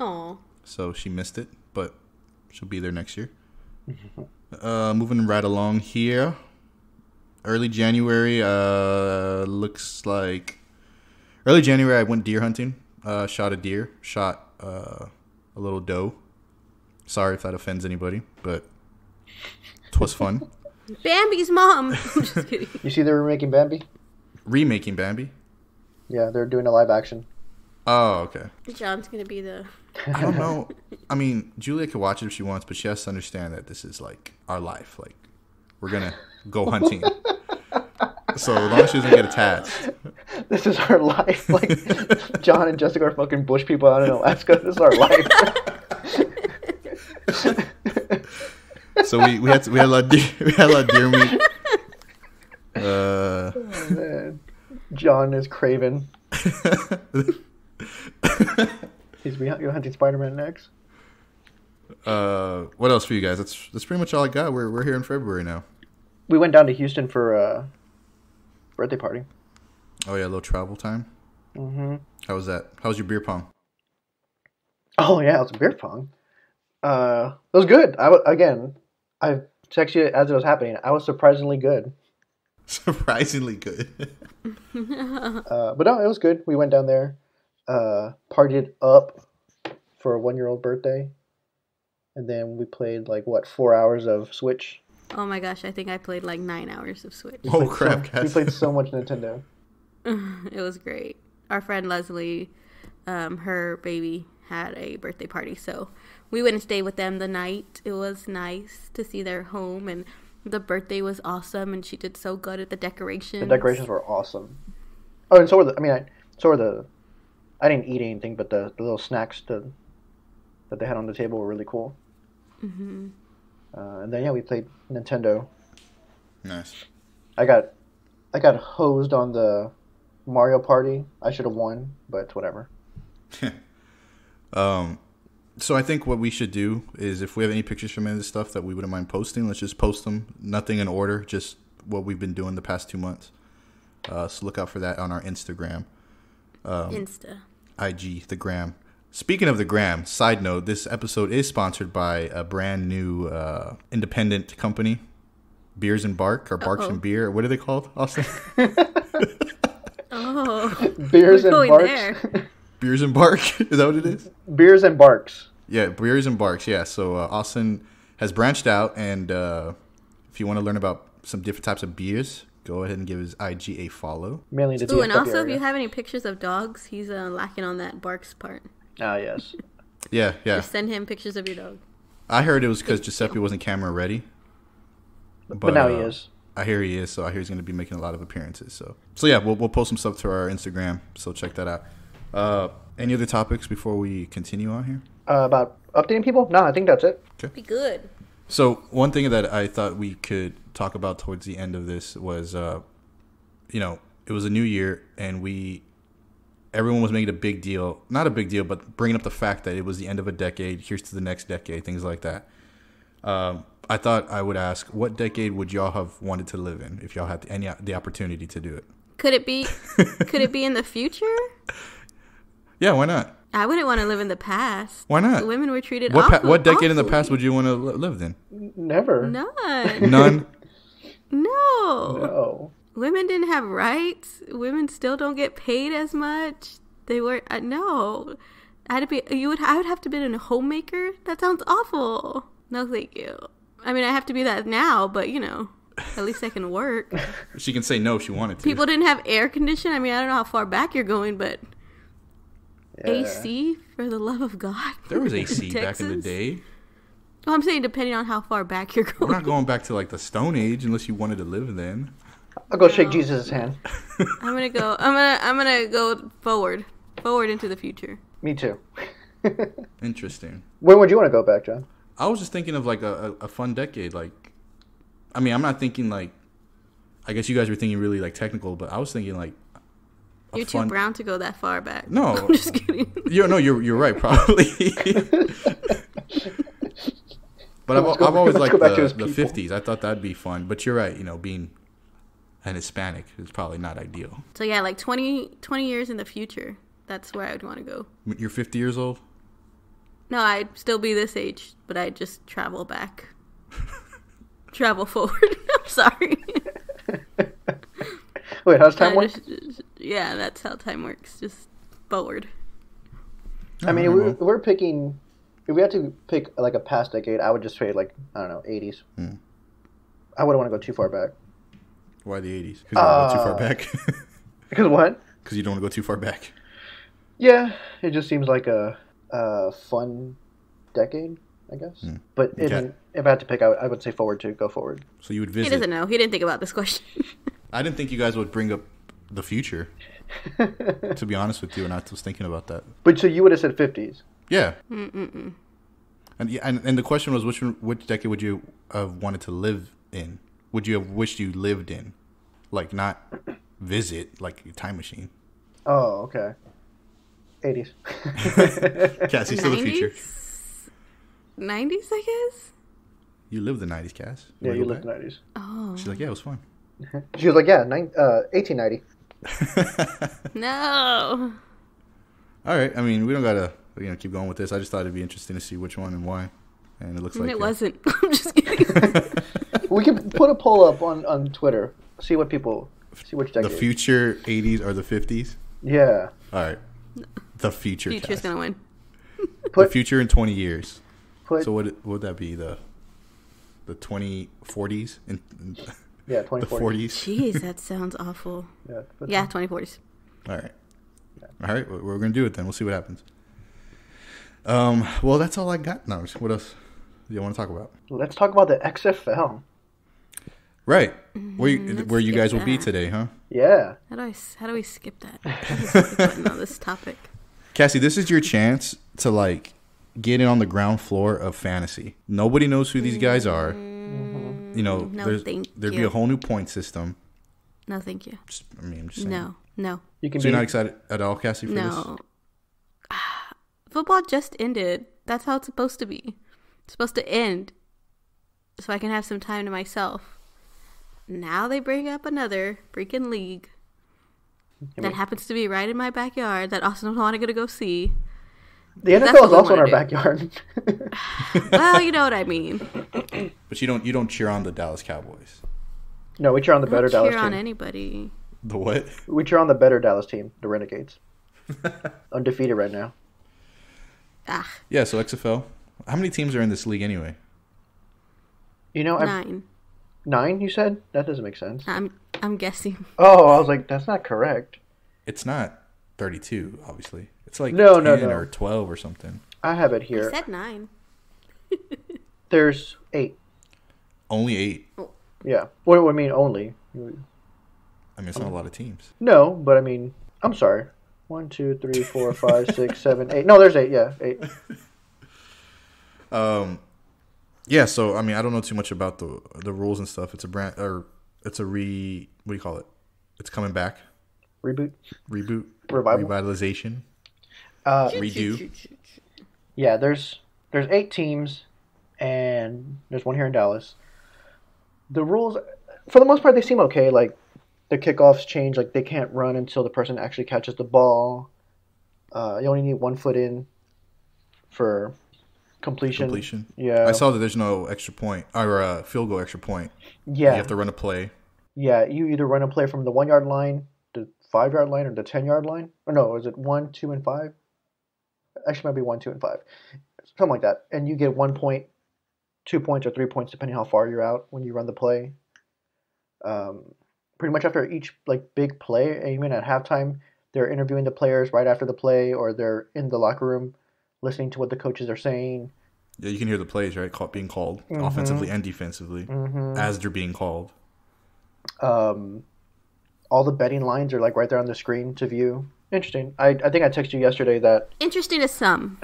Oh, so she missed it, but she'll be there next year. Uh, moving right along here. Early January, uh, looks like early January. I went deer hunting. Uh, shot a deer. Shot uh, a little doe. Sorry if that offends anybody, but it was fun. (laughs) Bambi's mom. (laughs) I'm just (laughs) kidding. You see, they were making Bambi. Remaking Bambi. Yeah, they're doing a live action. Oh, okay. John's gonna be the. I don't know. I mean, Julia can watch it if she wants, but she has to understand that this is like our life. Like, we're gonna go hunting. So as long as she doesn't get attached, (laughs) This is our life. Like John and Jessica are fucking bush people out in Alaska. This is our life. (laughs) so we, we had to, we had a lot of deer, (laughs) we had a lot of deer meat. Uh, Man. John is Kraven. He's you're hunting Spider-Man next. uh, what else for you guys? That's that's pretty much all I got. We're we're here in February now. We went down to Houston for a birthday party. Oh yeah, a little travel time. hmm How was that? How was your beer pong? Oh yeah, it was a beer pong. Uh, it was good. I w- again, I texted you as it was happening. I was surprisingly good. (laughs) Surprisingly good. (laughs) Uh, but no, it was good. We went down there, uh, partied up for a one-year-old birthday, and then we played like what four hours of Switch. Oh my gosh, I think I played like nine hours of Switch. oh Played crap, so, we played so much (laughs) Nintendo. (laughs) it was great. Our friend Leslie, um, her baby had a birthday party, so we went and stayed with them the night. It was nice to see their home, and the birthday was awesome. And she did so good at the decorations. The decorations were awesome. Oh, and so were the. I mean, I, so were the. I didn't eat anything, but the, the little snacks to, that they had on the table were really cool. hmm Uh, and then yeah, we played Nintendo. Nice. I got, I got hosed on the Mario Party. I should have won, but whatever. (laughs) Um, so I think what we should do is if we have any pictures from any of this stuff that we wouldn't mind posting, let's just post them. Nothing in order, just what we've been doing the past two months. Uh, so look out for that on our Instagram, Um, Insta. IG, the gram. Speaking of the gram, side note: this episode is sponsored by a brand new uh, independent company, Beers and Bark or Barks Uh-oh. and Beer. What are they called, Austin? Oh, Beers We're and going barks. there. (laughs) Beers and Bark. (laughs) is that what it is? Beers and barks. Yeah, Beers and Barks. Yeah. So uh, Austin has branched out, and uh, if you want to learn about some different types of beers, go ahead and give his IG a follow. Mainly the Ooh, and DFW also, if you have any pictures of dogs, he's uh, lacking on that barks part. Ah, yes. Yeah, yeah. Just send him pictures of your dog. I heard it was because Giuseppe wasn't camera ready. But, now he uh, is. I hear he is, so I hear he's going to be making a lot of appearances. So, so yeah, we'll we'll post some stuff to our Instagram. So check that out. Uh, any other topics before we continue on here? Uh, about updating people? No, I think that's it. Okay. Be good. So one thing that I thought we could talk about towards the end of this was, uh, you know, it was a new year, and we, everyone was making a big deal, not a big deal, but bringing up the fact that it was the end of a decade. Here's to the next decade, things like that. Um, I thought I would ask, what decade would y'all have wanted to live in if y'all had any the opportunity to do it? Could it be? (laughs) could it be in the future? Yeah, why not? I wouldn't want to live in the past. Why not? Women were treated What pa- what decade in the past would you want to live in? Never. None. None. (laughs) no. No. Women didn't have rights. Women still don't get paid as much. They were uh, no. I had to be. You would. I would have to be a homemaker. That sounds awful. No, thank you. I mean, I have to be that now, but you know. At least I can work. (laughs) She can say no if she wanted to. People didn't have air conditioning. I mean, I don't know how far back you're going, but Yeah. AC for the love of God. there was AC (laughs) back in the day. Well, I'm saying depending on how far back you're going. We're not going back to like the Stone Age unless you wanted to live then. I'll go shake Jesus' hand. I'm gonna go. I'm gonna. I'm gonna go forward, forward into the future. Me too. (laughs) Interesting. when would you want to go back, John? I was just thinking of like a, a, a fun decade. Like, I mean, I'm not thinking like. I guess you guys were thinking really like technical, but I was thinking like. You're too brown to go that far back. No. (laughs) I'm just kidding. You're no, you're you're right, probably. (laughs) but I've, go- I've always let's liked go back to the, the 50s. I thought that'd be fun. But you're right. You know, being an Hispanic is probably not ideal. So yeah, like 20, 20 years in the future. That's where I would want to go. You're 50 years old. No, I'd still be this age, but I'd just travel back. (laughs) travel forward. (laughs) I'm sorry. (laughs) Wait, how's time work? just- just- yeah, that's how time works. Just forward. I mean, we're, we're picking. If we had to pick like a past decade, I would just say like I don't know, eighties. Hmm. I wouldn't want to go too far back. Why the 80s? Because you don't want to go too far Uh, back. (laughs) Because what? Because you don't want to go too far back. Yeah, it just seems like a, a fun decade, I guess. But in, Hmm. If I had to pick, I would, I would say forward to go forward. So you would visit. He doesn't know. He didn't think about this question. (laughs) I didn't think you guys would bring up the future. (laughs) to be honest with you, and I was thinking about that. But so you would have said fifties. Yeah. And, yeah, and and the question was which which decade would you have wanted to live in? Would you have wished you lived in, like not visit, like a time machine? Oh, okay. Eighties. (laughs) Cassie, still the future. 90s, I guess? You lived the nineties, Cass. yeah, wanna you go lived back? the nineties. Oh. She's like, yeah, it was fun. (laughs) She was like, yeah, nine, uh, eighteen ninety. (laughs) No. All right. I mean, we don't gotta you know keep going with this. I just thought it'd be interesting to see which one and why. And it looks And like it uh, wasn't. I'm just kidding. We can put a poll up on on Twitter. See what people see which decade. the future '80s or the '50s. Yeah. All right. The future. Future's Cass. gonna win. The future in 20 years. put So what what would that be? The the 2040s and yeah the 40s. Jeez, that sounds awful. (laughs) Yeah. Yeah, 2040s. All right. All right. We're we're gonna do it then. We'll see what happens. Um. Well, that's all I got. No. What else do you want to talk about? Let's talk about the XFL. Right. Where you, Mm-hmm. let's where you skip guys will be today, huh? Yeah. How do I how do we skip that? (laughs) How do we skip button on this topic? Cassie, this is your chance to like get in on the ground floor of fantasy. Nobody knows who these guys are. You know, no, there's, thank there'd be a whole new point system. No, thank you. Just, I mean, I'm just saying. No, no, You can So be you're not excited at all, Cassie, for this? no. (sighs) Football just ended. That's how it's supposed to be. It's supposed to end so I can have some time to myself. Now they bring up another freaking league that happens to be right in my backyard that also don't want to go to go see. the NFL is also in our do. backyard. (laughs) Well, you know what I (laughs) mean. But you don't you don't cheer on the Dallas Cowboys. no, we cheer on the I better don't cheer Dallas on team. anybody. The what? We cheer on the better Dallas team, the Renegades. (laughs) Undefeated right now. Ah, Yeah, so XFL. How many teams are in this league anyway? You know, I'm, nine. Nine. You said that doesn't make sense. I'm I'm guessing. Oh, I was like, that's not correct. It's not 32, obviously. It's like No, 10 no, no. or 12 or something. I have it I here. said nine. (laughs) There's eight. Only 8. Yeah. What do I mean? Only. I mean, it's not a lot of teams. No, but I mean, I'm sorry. One, two, three, four, five, six, seven, eight. No, there's eight. Yeah, eight. (laughs) Um yeah, so I mean, I don't know too much about the the rules and stuff. It's a brand or it's a re what do you call it? It's coming back. Reboot. Reboot, Revival. revitalization, Uh, redo. yeah. There's there's eight teams, and there's one here in Dallas. The rules, for the most part, they seem okay. Like the kickoffs change. Like they can't run until the person actually catches the ball. Uh, you only need one foot in for completion. Completion. Yeah. I saw that there's no extra point or uh, field goal extra point. Yeah. You have to run a play. Yeah, you either run a play from the one yard line, the five yard line, or the ten yard line. Or no, is it one, two, and five? Actually, might be one, two, and five, something like that. And you get one point, two points, or three points depending how far you're out when you run the play. um, pretty much after each like big play, even at halftime, they're interviewing the players right after the play, or they're in the locker room listening to what the coaches are saying. Yeah, you can hear the plays right call, being called Mm-hmm. offensively and defensively as they're being called. Um, all the betting lines are like right there on the screen to view. Interesting. I, I think I texted you yesterday that Interesting to some.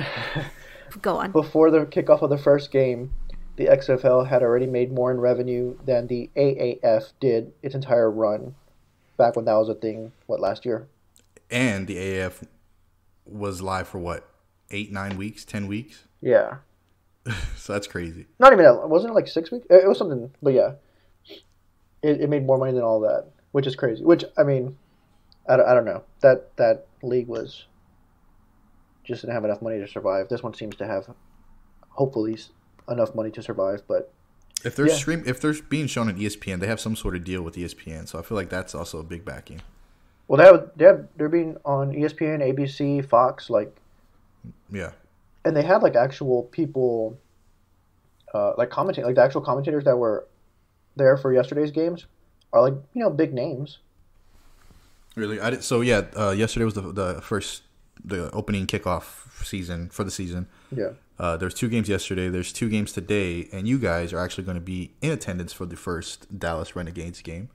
(laughs) Go on. before the kickoff of the first game, the XFL had already made more in revenue than the AAF did its entire run back when that was a thing, what, last year? And the AAF was live for what eight, nine weeks, ten weeks. (laughs) Yeah. So that's crazy. Not even that. Wasn't it like six weeks? It was something, but yeah. It, it made more money than all that, which is crazy. Which, I mean, I don't, I don't know. That, that league was just didn't have enough money to survive. This one seems to have, hopefully, enough money to survive, but If they're Yeah. stream, if they're being shown on ESPN, they have some sort of deal with ESPN. So I feel like that's also a big backing. Well, they have, they have, they're being on ESPN, ABC, Fox, like, Yeah, and they had like actual people, uh, like commentating, like the actual commentators that were there for yesterday's games are like you know big names. really. I did, so yeah. Uh, yesterday was the the first the opening kickoff season for the season. Yeah, Uh, there's two games yesterday. There's two games today, and you guys are actually going to be in attendance for the first Dallas Renegades game.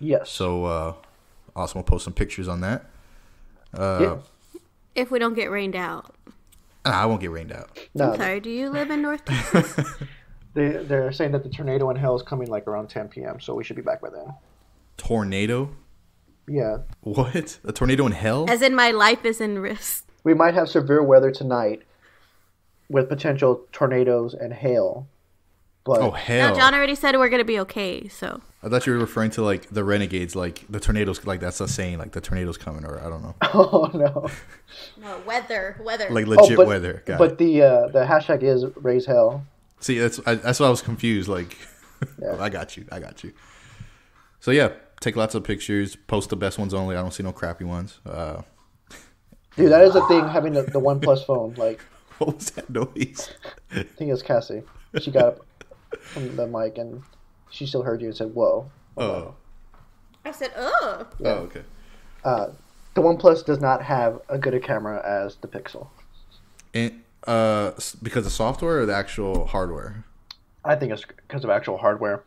yes. So uh, awesome. We'll post some pictures on that. Uh, yeah. If we don't get rained out. Nah, I won't get rained out. No, I'm sorry, do you live in North (laughs) Texas? they they're saying that the tornado in hell is coming like around 10 p.m. So we should be back by then. Tornado? Yeah, What? A tornado in hell? As in my life is in risk. we might have severe weather tonight with potential tornadoes and hail. But Oh No, hell! John already said we're gonna be okay, so I thought you were referring to like the renegades, like the tornadoes, like that's a saying, like the tornadoes coming, or I don't know, (laughs) oh no. (laughs) No, weather, weather. like Oh, legit but, weather. Got but it. the uh, the hashtag is raise hell. See, that's I, that's why I was confused. Like, (laughs) Yeah. I got you, I got you. So yeah, take lots of pictures, post the best ones only. I don't see no crappy ones. Uh, Dude, that is a thing. Having the, the One Plus phone, like what was that noise? I think it's Cassie. She got up from the mic and she still heard you and said, "Whoa." Oh, I said, oh. oh, okay. Uh, the One Plus does not have a good a camera as the Pixel. And uh, because of software or the actual hardware? I think it's because of actual hardware.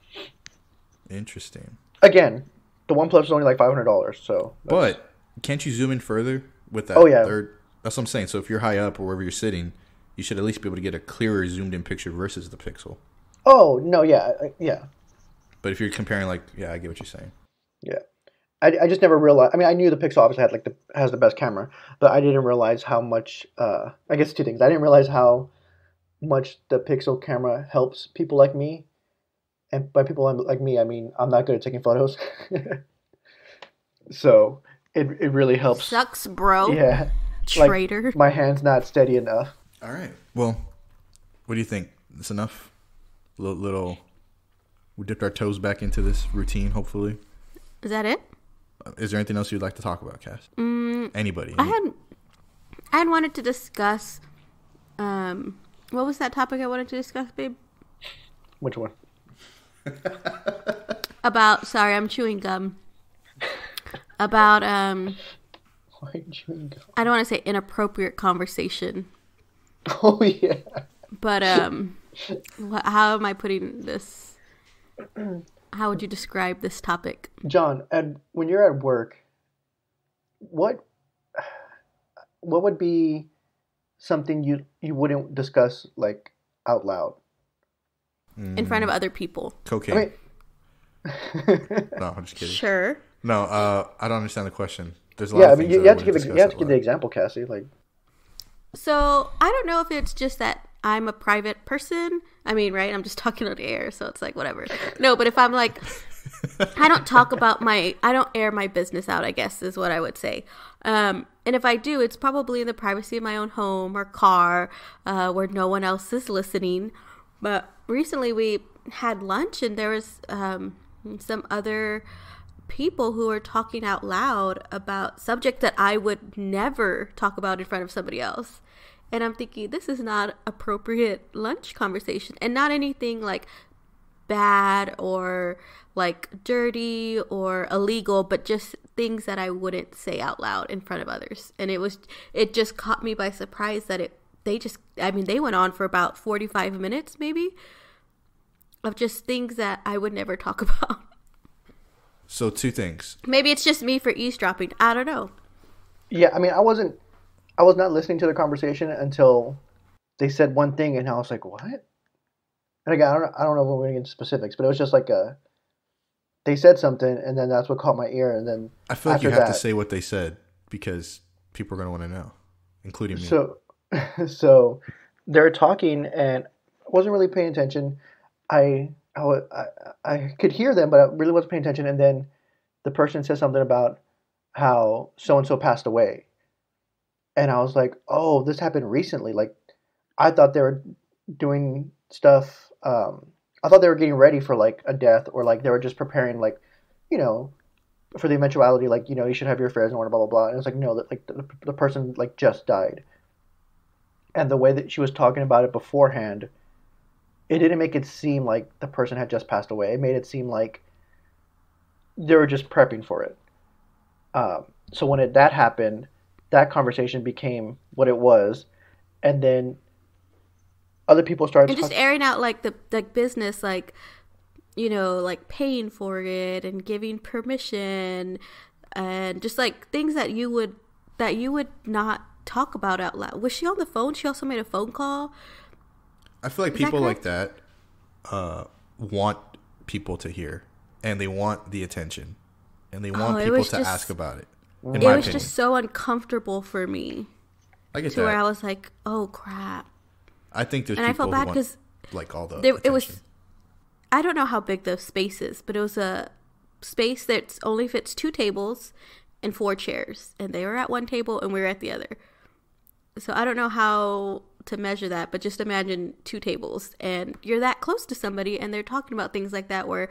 Interesting. Again, the One Plus is only like five hundred dollars. So, But can't you zoom in further with that? Oh, yeah. Third, that's what I'm saying. So if you're high up or wherever you're sitting, you should at least be able to get a clearer zoomed in picture versus the Pixel. Oh no, yeah, yeah, But if you're comparing, like, yeah, I get what you're saying. yeah. I, I just never realized. I mean, I knew the Pixel obviously had like the has the best camera, but I didn't realize how much. Uh, I guess two things. I didn't realize how much the Pixel camera helps people like me, and by people like me, I mean I'm not good at taking photos. (laughs) so it it really helps. Sucks, bro. Yeah, like- Traitor. my hand's not steady enough. All right. Well, what do you think? It's enough. Little, little. We dipped our toes back into this routine. Hopefully, Is that it? Uh, there anything else you'd like to talk about, Cass? Mm, Anybody? I had I had wanted to discuss um what was that topic I wanted to discuss, babe? Which one? (laughs) About sorry, I'm chewing gum. About um Why chewing gum? I don't want to say inappropriate conversation, (laughs) Oh yeah. but um wh- how am I putting this? How would you describe this topic? John, and when you're at work, what what would be something you you wouldn't discuss like out loud? In front of other people. Cocaine. I mean, (laughs) no, I'm just kidding. Sure. No, uh, I don't understand the question. There's a lot yeah, I mean, things you, you have to give a, you have to give the example, Cassie. Like, So I don't know if it's just that I'm a private person. I mean, right? I'm just (laughs) talking on air, so it's like whatever. No, but if I'm like, (laughs) I don't talk about my, I don't air my business out. I guess is what I would say. Um, and if I do, it's probably in the privacy of my own home or car, uh, where no one else is listening. But recently we had lunch, and there was um, some other people who are talking out loud about subject that I would never talk about in front of somebody else. And I'm thinking this is not appropriate lunch conversation and not anything like bad or like dirty or illegal, but just things that I wouldn't say out loud in front of others. And it was it just caught me by surprise that it they just I mean they went on for about 45 minutes maybe of just things that I would never talk (laughs) about. So two things. Maybe it's just me for eavesdropping. I don't know. Yeah, I mean, I wasn't, I was not listening to the conversation until they said one thing, and I was like, "What?" And again, I don't, I don't know if we're going to get into specifics, but it was just like a, they said something, and then that's what caught my ear, and then I feel like you have to say what they said because people are going to want to know, including me. So, (laughs) so they're talking, and I wasn't really paying attention. I, I, I, I could hear them, but I really wasn't paying attention. And then the person says something about how so and so passed away, and I was like, "Oh, this happened recently." Like, I thought they were doing stuff. Um, I thought they were getting ready for like a death, or like they were just preparing, like, you know, for the eventuality. Like, you know, you should have your affairs in order, blah blah blah. And it was like, no, that like the, the person like just died and the way that she was talking about it beforehand, it didn't make it seem like the person had just passed away. It made it seem like they were just prepping for it. Um, so when it, that happened, that conversation became what it was, and then other people started and just talking. airing out like the like business like you know like paying for it and giving permission and just like things that you would that you would not talk about out loud was she on the phone she also made a phone call I feel like Is that people like that uh, want people to hear, and they want the attention, and they want Oh, people to just- ask about it. Mm-hmm. In it my was opinion, just so uncomfortable for me I get to where i was like oh crap. I think there's and I felt bad because like all the there, it was i don't know how big the space is but it was a space that only fits two tables and four chairs and they were at one table and we were at the other. So i don't know how to measure that but just imagine two tables and you're that close to somebody and they're talking about things like that where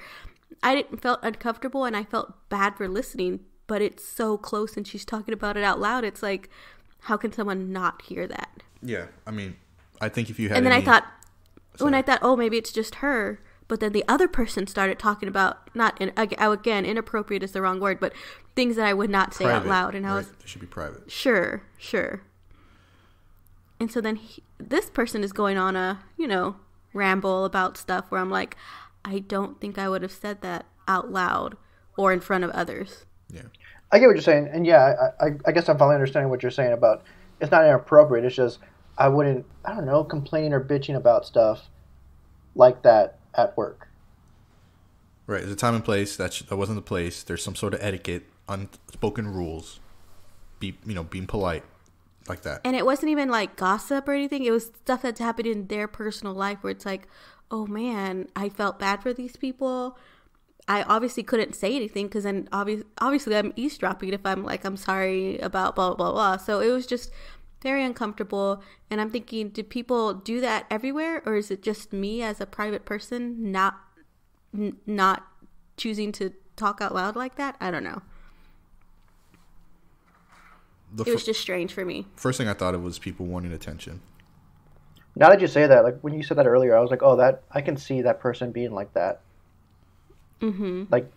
i didn't felt uncomfortable and i felt bad for listening but it's so close and she's talking about it out loud it's like how can someone not hear that yeah. I mean, I think if you had and then I any- thought, when I thought, oh, maybe it's just her. But then the other person started talking about not in, oh, again inappropriate is the wrong word, but things that I would not say out loud. And I right? was They should be private. sure, sure. And so then he, this person is going on a you know ramble about stuff where I'm like, I don't think I would have said that out loud or in front of others. Yeah. I get what you're saying, and yeah, I, I, I guess I'm finally understanding what you're saying about it's not inappropriate. It's just I wouldn't, I don't know, complain or bitching about stuff like that at work. Right. There's a time and place. That sh- that wasn't the place. There's some sort of etiquette, unspoken rules. Be you know being polite, like that. And it wasn't even like gossip or anything. It was stuff that's happened in their personal life where it's like, oh man, I felt bad for these people. I obviously couldn't say anything because then obvi- obviously I'm eavesdropping if I'm like, I'm sorry about blah, blah, blah. So it was just very uncomfortable. And I'm thinking, do people do that everywhere or is it just me as a private person not, n- not choosing to talk out loud like that? I don't know. The It was fir- just strange for me. first thing I thought of was people wanting attention. Now that you say that, like when you said that earlier, I was like, oh, that I can see that person being like that. Mm-hmm. Like,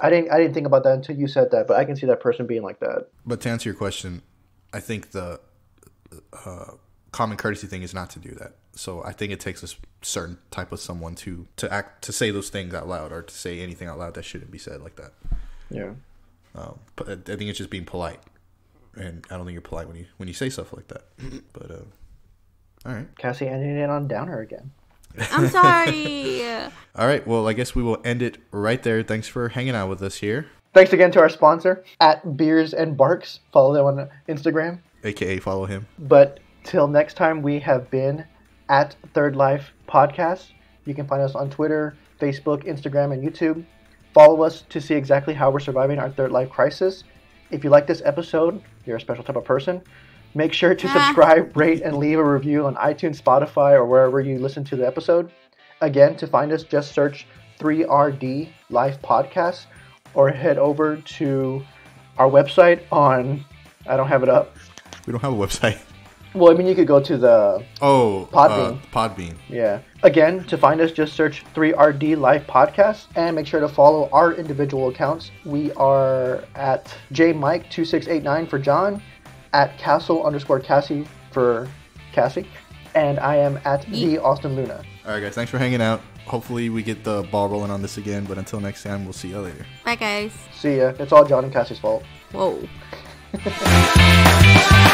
I didn't, I didn't think about that until you said that, but I can see that person being like that. But to answer your question, I think the uh, common courtesy thing is not to do that. So I think it takes a certain type of someone to to act to say those things out loud or to say anything out loud that shouldn't be said like that. Yeah. Um, but I I think it's just being polite, and I don't think you're polite when you when you say stuff like that. But uh, all right, Cassie ending it on downer again. I'm sorry. (laughs) all right. Well, I guess we will end it right there. Thanks for hanging out with us here, Thanks again to our sponsor at Beers and Barks. Follow them on Instagram. aka follow him. But till next time, we have been at Third Life Podcast. You can find us on Twitter, Facebook, Instagram, and YouTube. Follow us to see exactly how we're surviving our third life crisis. If you like this episode, you're a special type of person. Make sure to subscribe, rate, and leave a review on iTunes, Spotify, or wherever you listen to the episode. Again, to find us, just search 3RD Life Podcast or head over to our website on, I don't have it up, We don't have a website. Well, I mean, you could go to the Oh, Podbean. Uh, Podbean. Yeah. Again, to find us, just search 3RD Life Podcast and make sure to follow our individual accounts. We are at JMike2689 for John, at Castle underscore Cassie for Cassie, and I am at the Austin Luna. All right, guys. Thanks for hanging out. Hopefully, we get the ball rolling on this again. But until next time, we'll see you later. Bye, guys. See ya. It's all John and Cassie's fault. Whoa. (laughs)